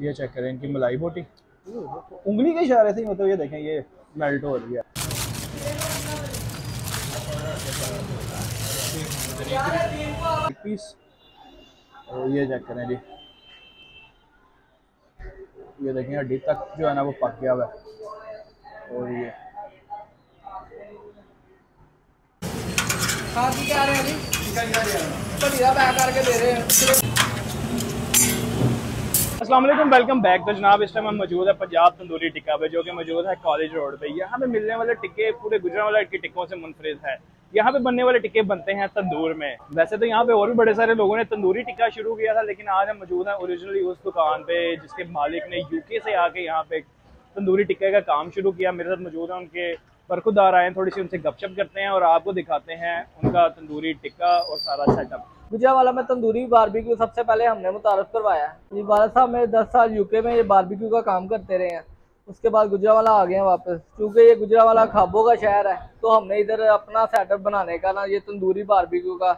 ये चेक करें, इनकी मलाई बोटी। उंगली के इशारे से मतलब ये देखें, ये मेल्ट हो रही है। पीस, और ये चेक करें जी। ये देखें, हड्डी तक जो है ना, वो पक गया हुआ है। और ये। हाँ जी क्या रहे हैं पैक करके दे रहे हैं। अस्सलाम वालेकुम बैक तो जनाब, इस टाइम हम मौजूद है पंजाब तंदूरी टिक्का पे, जो कि मौजूद है कॉलेज रोड पे। यहाँ पे मिलने वाले टिक्के, पूरे गुजरावाला के टिक्कों से मुनफरद है। यहाँ पे बनने वाले टिक्के बनते हैं तंदूर में। वैसे तो यहाँ पे और भी बड़े सारे लोगों ने तंदूरी टिक्का शुरू किया था, लेकिन आज हम मौजूद हैं ओरिजिनली उस दुकान पे, जिसके मालिक ने यूके से आके यहाँ पे तंदूरी टिक्के का काम शुरू किया। मेरे साथ मौजूद है उनके बरखुदार आए थोड़ी सी उनसे गपशप करते हैं और आपको दिखाते हैं उनका तंदूरी टिक्का और सारा सेटअप गुजरावाला में तंदूरी बारबेक्यू सबसे पहले हमने मुतारफ करवाया है। बारह साहब मेरे दस साल यूके में ये बारबेक्यू का काम करते रहे हैं। उसके बाद गुजरावाला आ गए हैं वापस। क्योंकि ये गुजरावाला खाबों का शहर है तो हमने इधर अपना सेटअप बनाने का ना, ये तंदूरी बारबेक्यू का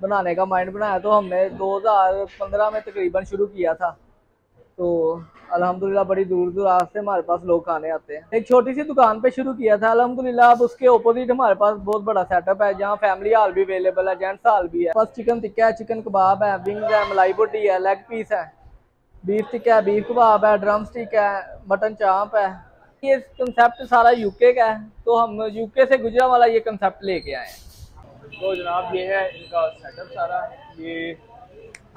बनाने का माइंड बनाया। तो हमने 2015 में तकरीबन शुरू किया था। तो अल्हम्दुलिल्लाह बड़ी दूर दूर आज से हमारे पास लोग खाने आते हैं। एक छोटी सी दुकान पे शुरू किया था। अल्हम्दुलिल्लाह अब उसके ओपोजिट हमारे पास बहुत बड़ा सेटअप है, जहाँ फैमिली हॉल भी अवेलेबल है जेंट्स हॉल भी है। बस चिकन टिक्का है चिकन कबाब है विंग्स है, मलाई बोटी है लेग पीस है। बीफ टिक्का है बीफ कबाब है ड्रम स्टिक है मटन चाप है। ये कंसेप्ट सारा यूके का है तो हम यूके से गुजरा वाला ये कंसेप्ट लेके आए हैं। तो जनाब, ये है इनका सेटअप सारा। ये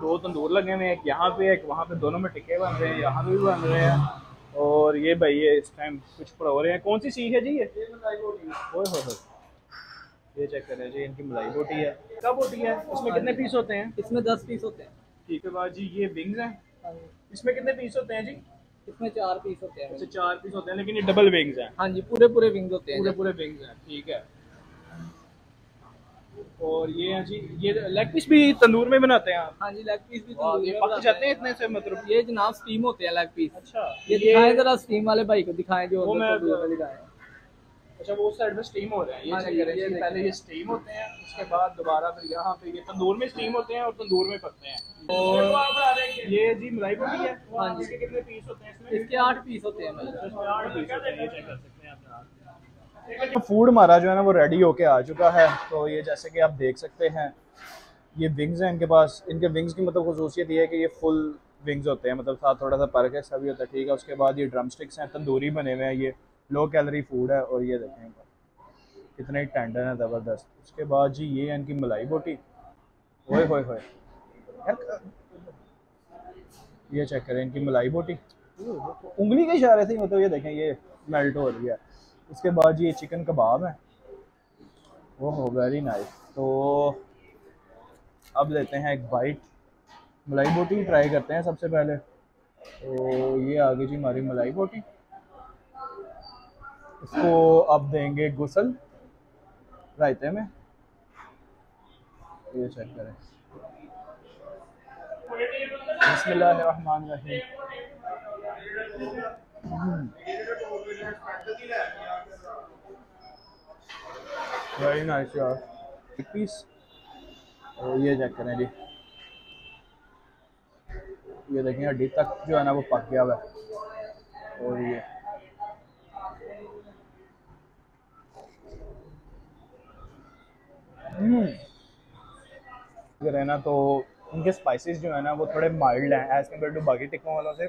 दो तंदूर लगे हुए हैं एक यहाँ पे एक वहाँ पे। दोनों में टिक्के बन रहे हैं यहाँ पे भी बन रहे हैं। और ये भाई ये इस टाइम कुछ पढ़ो रहे हैं। कौन सी सीख है जी ये? ओए हो हो। ये चेक करें जी इनकी मलाई बोटी है। कब बोटी है? इसमें कितने पीस होते हैं? इसमें दस पीस होते हैं। ठीक है बाद जी ये विंग्स हैं? इसमें कितने पीस होते हैं जी? इसमें चार पीस होते अच्छा हैं चार पीस होते हैं लेकिन ये डबल विंग्स हैं। हाँ जी पूरे पूरे विंग्स होते हैं पूरे पूरे विंग्स हैं ठीक है। और ये हैं जी ये लेग पीस भी तंदूर में बनाते हैं आप? हाँ जी लेग पीस भी तंदूरी में पक जाते हैं इतने से मतलब? ये जनाब स्टीम होते हैं लेग पीस अच्छा ये दिखाएँ जरा स्टीम वाले भाई को दिखाएँ जो वो मैं- दिखाएँ। अच्छा वो साइड में स्टीम हो रहे हैं ये हाँ चेक करें ये पहले ये स्टीम होते हैं उसके बाद दोबारा फिर यहाँ पे ये तंदूर में स्टीम होते हैं और तंदूर में पकते हैं। और ये जी मलाई बोटी है हाँ जी। कितने पीस होते हैं इसमें? इसके आठ पीस होते हैं मतलब। आठ पीस होते हैं ये चेक कर सकते हैं आप फ़ूड हमारा जो है ना, वो रेडी होके आ चुका है। तो ये जैसे कि आप देख सकते हैं, ये विंग्स हैं इनके पास। इनके विंग्स की मतलब खसूसियत ये है कि ये फुल विंग्स होते हैं। मतलब साथ थोड़ा सा पर्क है सभी होता है, ठीक है। उसके बाद ये ड्रम स्टिक्स हैं, तंदूरी बने हुए हैं ये। लो कैलोरी फ़ूड है और ये देखें कितना ही टेंडर है, ज़बरदस्त। उसके बाद जी ये है इनकी मलाई बोटी। ओए, होए होए। ये चेक करें इनकी मलाई बोटी। उंगली के इशारे से मतलब ये देखें, ये मेल्ट हो रही है। उसके बाद ये चिकन कबाब है। वो हो वेरी नाइस तो अब लेते हैं एक बाइट मलाई बोटी ट्राई करते हैं सबसे पहले। तो ये आ गई जी हमारी मलाई बोटी। इसको अब देंगे गुसल रायते में। ये चेक करें। बिस्मिल्लाहिर्रहमानिर्रहीम। वेरी नाइस यार पीस और ये चेक करें जी. ये देखें हड्डी तक जो है ना वो पक गया है. और ये. हम्म. अगर है ना तो उनके स्पाइसेस जो है ना वो थोड़े माइल्ड हैं एज़ कंपेयर टू बाकी टिक्कों वालों से.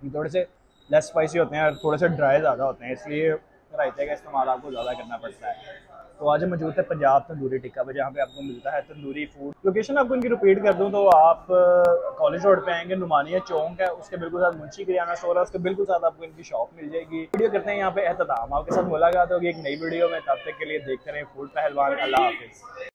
थोड़े से लेस स्पाइसी होते हैं और थोड़े से ड्राई ज़्यादा होते हैं, इसलिए रायते का इस्तेमाल आपको ज़्यादा करना पड़ता है. तो आज मौजूद है पंजाब तंदूरी टिक्का पर जहाँ पे आपको मिलता है तंदूरी फ़ूड लोकेशन आपको इनकी रिपीट कर दूँ तो आप कॉलेज रोड पे आएँगे, नुमानिया चौंक है, उसके बिल्कुल साथ मुंशी किराना स्टोर है, उसके बिल्कुल साथ आपको इनकी शॉप मिल जाएगी। वीडियो करते हैं यहाँ पे एहतमाम आपके साथ मुलाकात होगी एक नई वीडियो में, तब तक के लिए देखते रहे फ़ूड पहलवान अल्लाह हाफिज़।